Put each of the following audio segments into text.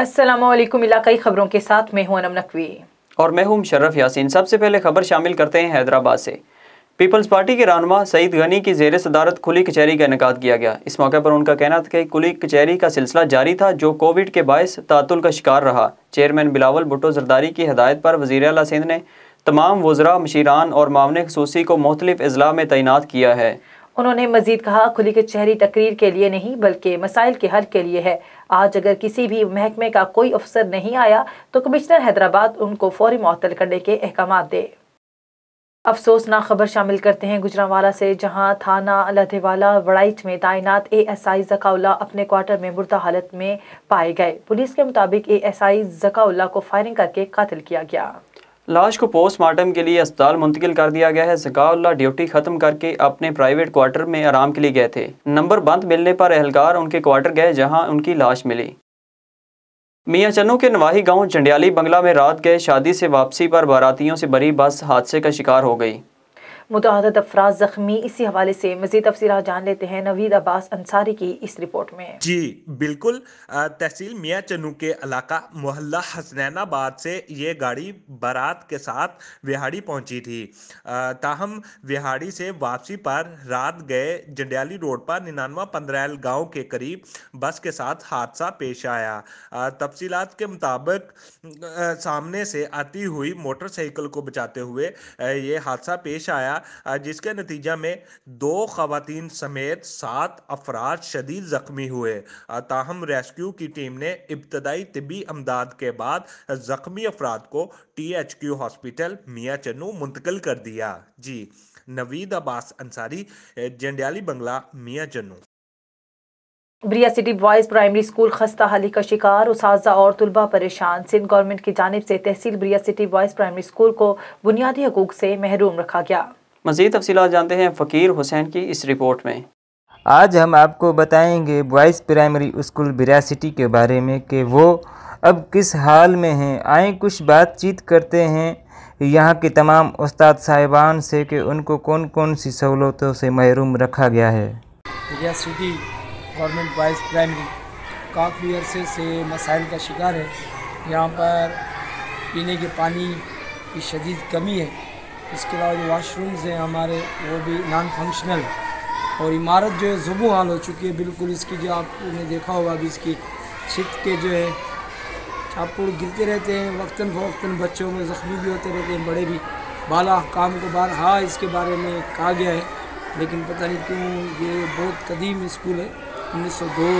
अस्सलाम इलाकाई खबरों के साथ मैं हूँ अनम नकवी। और मैं हूँ मुशर्रफ यासीन। सबसे पहले खबर शामिल करते हैं हैदराबाद से। पीपल्स पार्टी के रहनमा सईद गनी की जेर सदारत खुली कचहरी का इनका किया गया। इस मौके पर उनका कहना था कि खुली कचहरी का सिलसिला जारी था, जो कोविड के बायस तातुल का शिकार रहा। चेयरमैन बिलावल भुट्टो जरदारी की हदायत पर वजी अला सिंध ने तमाम वजरा, मशीरान और मामले खसूसी को मुख्तलिफ़ अजला में तैनात किया है। उन्होंने मजीद कहा, खुली के चेहरी तकरीर के लिए नहीं, बल्कि मसाइल के हल के लिए है। आज अगर किसी भी महकमे का कोई अफसर नहीं आया तो कमिश्नर हैदराबाद उनको फौरी मअतल करने के अहकाम दे। अफसोसनाक खबर शामिल करते हैं गुजरावाला से, जहाँ थाना लधेवाला वड़ाइच में तैनात एएसआई जकाउल्ला अपने क्वार्टर में मुर्दा हालत में पाए गए। पुलिस के मुताबिक एएसआई जकाउल्ला को फायरिंग करके कत्ल किया गया। लाश को पोस्टमार्टम के लिए अस्पताल मुंतकिल कर दिया गया है। जकाउल्ला ड्यूटी खत्म करके अपने प्राइवेट क्वार्टर में आराम के लिए गए थे। नंबर बंद मिलने पर एहलकार उनके क्वार्टर गए, जहाँ उनकी लाश मिली। मियाँ चन्नू के नवाही गाँव जंडियाली बंगला में रात गए शादी से वापसी पर बारातियों से बड़ी बस हादसे का शिकार हो गई। मुतद अफराज जख्मी। इसी हवाले से मजीद तफसी जान लेते हैं नवीद अब्बास अंसारी की इस रिपोर्ट में। जी, बिल्कुल। तहसील मियाँ चनू के इलाका मोहल्ला हसनैनाबाद से ये गाड़ी बारात के साथ विहाड़ी पहुँची थी। ताहम विहाड़ी से वापसी पर रात गए जंडियाली रोड पर निन्यानवा पंद्रहल गाँव के करीब बस के साथ हादसा पेश आया। तफसीलात के मुताबिक सामने से आती हुई मोटरसाइकिल को बचाते हुए ये हादसा पेश आया। जिसके नतीजा में दो खातन समेत सात अफराज शदीद ज़ख्मी हुए। ताहम रेस्क्यू की टीम ने इब्तदाई तबी अमदाद के बाद ज़ख्मी अफराद को टी एच क्यू हॉस्पिटल मियाँ चन्नू मुंतकिल कर दिया। जी, Naveed Abbas Ansari Jandiali Bangla, Mian Channu. Bria city boys primary school खस्ता हाली का शिकार। उस और तलबा परेशान। सिंध गवर्नमेंट की जानब से तहसील Bria city boys primary school को बुनियादी हकूक से महरूम रखा गया। मज़ीद तफसी जानते हैं फ़कीर हुसैन की इस रिपोर्ट में। आज हम आपको बताएँगे बॉयज़ प्राइमरी स्कूल बिरासिटी के बारे में कि वो अब किस हाल में हैं। आए कुछ बातचीत करते हैं यहाँ के तमाम उस्ताद साहिबान से कि उनको कौन कौन सी सहूलतों से महरूम रखा गया है। बिरासिटी गवर्नमेंट बॉयज़ प्राइमरी काफ़ी अरसे से मसाइल का शिकार है। यहाँ पर पीने के पानी की शदीद कमी है। इसके अलावा जो वाशरूम्स हैं हमारे, वो भी नॉन फंक्शनल और इमारत जो है जुबू हाल हो चुकी है, बिल्कुल इसकी जो आपने देखा होगा अभी इसकी छित के जो है छापुड़ गिरते रहते हैं वक्ता फ़वक्ता बच्चों में ज़ख्मी भी होते रहते हैं, बड़े भी। बाला काम को बार हाँ इसके बारे में कहा गया है, लेकिन पता नहीं क्यों ये बहुत कदीम स्कूल है। 1902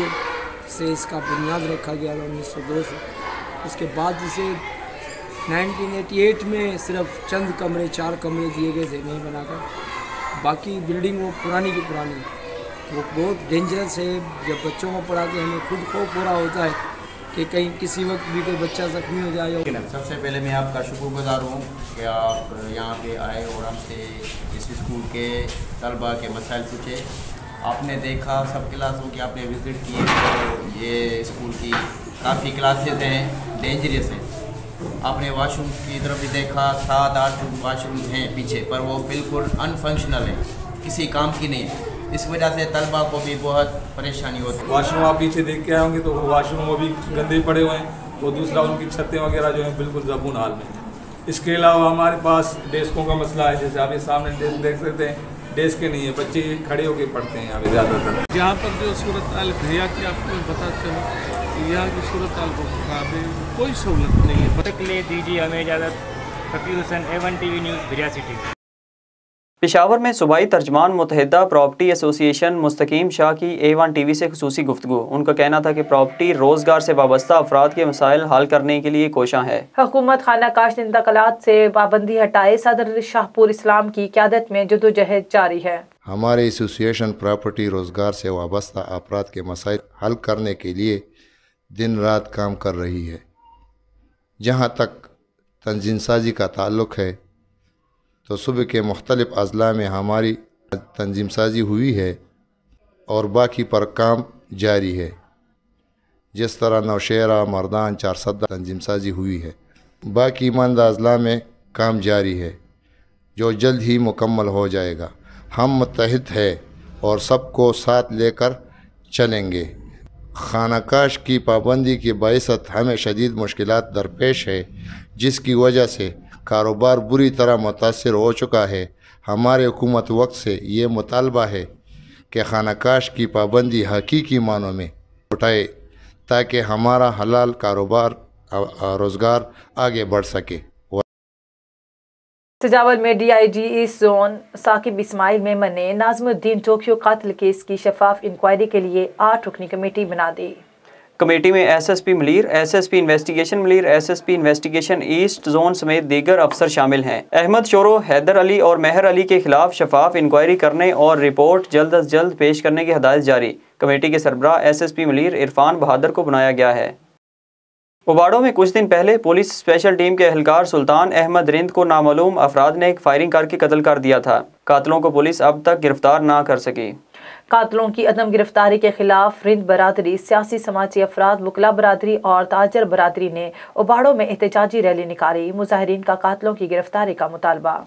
से इसका बुनियाद रखा गया था 1902 से उसके बाद इसे 1988 में सिर्फ़ चंद कमरे, चार कमरे दिए गए थे, नहीं बनाकर। बाकी बिल्डिंग वो पुरानी की पुरानी वो बहुत डेंजरस है। जब बच्चों को पढ़ाते हमें खुद को पूरा होता है कि कहीं किसी वक्त भी कोई बच्चा ज़ख्मी हो जाए सबसे पहले मैं आपका शुक्रगुजार हूँ कि आप यहाँ पे आए और हमसे इस स्कूल के तलबा के मसाइल पूछे। आपने देखा, सब क्लासों की आपने विज़िट किए तो ये स्कूल की काफ़ी क्लासेज हैं डेंजरस हैं। आपने वाशरूम की तरफ़ भी देखा सात आठ वाशरूम हैं पीछे पर वो बिल्कुल अनफंक्शनल है किसी काम की नहीं है। इस वजह से तलबा को भी बहुत परेशानी होती है। वाशरूम आप पीछे देख के आएँगे तो वो वाशरूम वो भी गंदे पड़े हुए हैं। वो दूसरा उनकी छतें वगैरह जो हैं बिल्कुल जबून हाल में इसके अलावा हमारे पास डेस्कों का मसला है जैसे आप ये सामने डेस्क देख सकते हैं डेस्क के नहीं है बच्चे खड़े होकर पढ़ते हैं यहाँ पे ज़्यादातर। यहाँ पर जो सूरत भैया की आपको बता चलो यहाँ की सूरत खराब है कोई सहूलत नहीं है। तक ले दीजिए हमें इजाज़त Faqir Hussain A one T V news Biria city Peshawar में सूबाई तर्जमान मुतहदा प्रॉपर्टी एसोसिएशन मुस्तकीम शाह की ए वन टी वी से खसूसी गुफ्तु उनका कहना था कि प्रॉपर्टी रोज़गार से वाबस्ता अफराद के मसाइल हल करने के लिए कोशा है। हुकूमत खाना काश इंतकलात से पाबंदी हटाए सदर शाहपुर इस्लाम की क्यादत में जदोजहद जारी है। हमारे एसोसिएशन प्रॉपर्टी रोज़गार से वाबस्ता अफराद के मसाइल हल करने के लिए दिन रात काम कर रही है। जहाँ तक तंजीम साजी का ताल्लुक़ है तो सुबह के मुख्तलिफ़ अजला में हमारी तंजीम साजी हुई है और बाकी पर काम जारी है। जिस तरह नौशेरा, मरदान चार सदा तंजीम साजी हुई है, बाकी मंद अजला में काम जारी है, जो जल्द ही मुकम्मल हो जाएगा। हम मुतहद है और सबको साथ लेकर चलेंगे। खानाकाश की पाबंदी की बायसत हमें शदीद मुश्किल दरपेश है, जिसकी वजह से कारोबार बुरी तरह मुतासर हो चुका है। हमारे हुकूमत वक्त से ये मुतालबा है कि खानाकाश की पाबंदी हकीकी मानों में उठाए, ताकि हमारा हलाल कारोबार रोज़गार आगे बढ़ सके। सजावल में DIG east zone Saqib Ismail Memon ने नाजमुद्दीन टोक्यो कातिल केस की शफाफ इंक्वायरी के लिए आठ रुकनी कमेटी बना दी। कमेटी में S S SSP Malir SSP investigation Malir SSP investigation east zone समेत दीगर अफसर शामिल हैं। अहमद शोरो, हैदर अली और मेहर अली के खिलाफ शफाफ इंक्वायरी करने और रिपोर्ट जल्द अज जल्द पेश करने की हदायत जारी। कमेटी के सरबराह S S P Malir Irfan Bahadur को बनाया गया है। उबाड़ो में कुछ दिन पहले पुलिस स्पेशल टीम के एहलकार सुल्तान अहमद रिंद को नामालूम अफराद ने एक फायरिंग करके कत्ल कर दिया था। कातलों को पुलिस अब तक गिरफ़्तार ना कर सकी। कातलों की अदम गिरफ्तारी के खिलाफ रिंद बरदरी सियासी समाजी अफराद मुकला बरदरी और ताजर बरदरी ने उबाड़ो में एहतजाजी रैली निकाली। मुजाहरीन का कातलों की गिरफ्तारी का मुतालबा।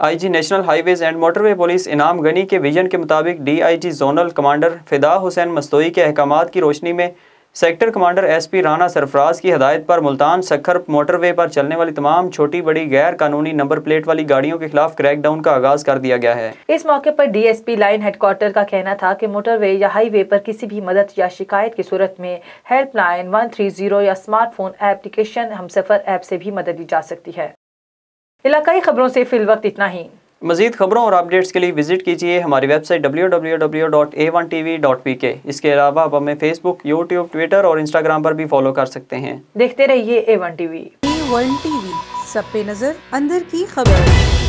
IG national highways and motorway police Inam Ghani के विजन के मुताबिक डीआईजी जोनल कमांडर फिदा हुसैन मस्तोई के अहकाम की रोशनी में sector commander SP Rana Sarfaraz की हदायत पर मुल्तान सखर मोटरवे पर चलने वाली तमाम छोटी बड़ी गैर कानूनी नंबर प्लेट वाली गाड़ियों के खिलाफ क्रैकडाउन का आगाज़ कर दिया गया है। इस मौके पर डीएसपी लाइन हेडक्वार्टर का कहना था कि मोटरवे या हाईवे पर किसी भी मदद या शिकायत की सूरत में हेल्पलाइन वन थ्री ज़ीरो या smartphone application Hum Safar app से भी मदद ली जा सकती है। इलाकाई खबरों से फिल वक्त इतना ही। मजीद खबरों और अपडेट्स के लिए विज़िट कीजिए हमारी वेबसाइट www.a1tv.pk इसके अलावा आप हमें फेसबुक यूट्यूब ट्विटर और इंस्टाग्राम पर भी फॉलो कर सकते हैं। देखते रहिए A one TV one TV सब पे नज़र अंदर की खबर।